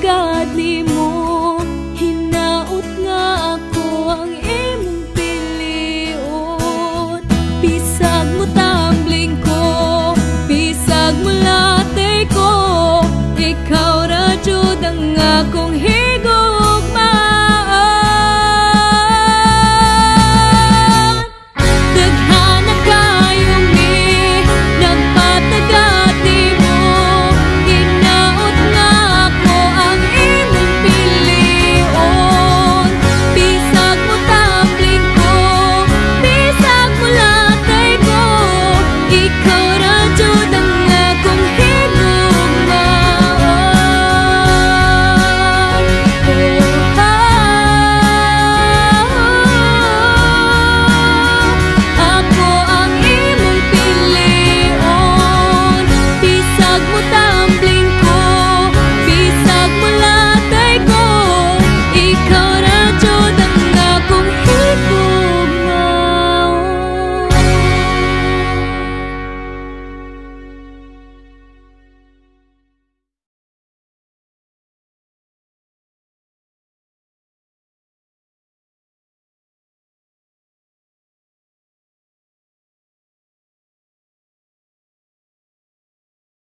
God.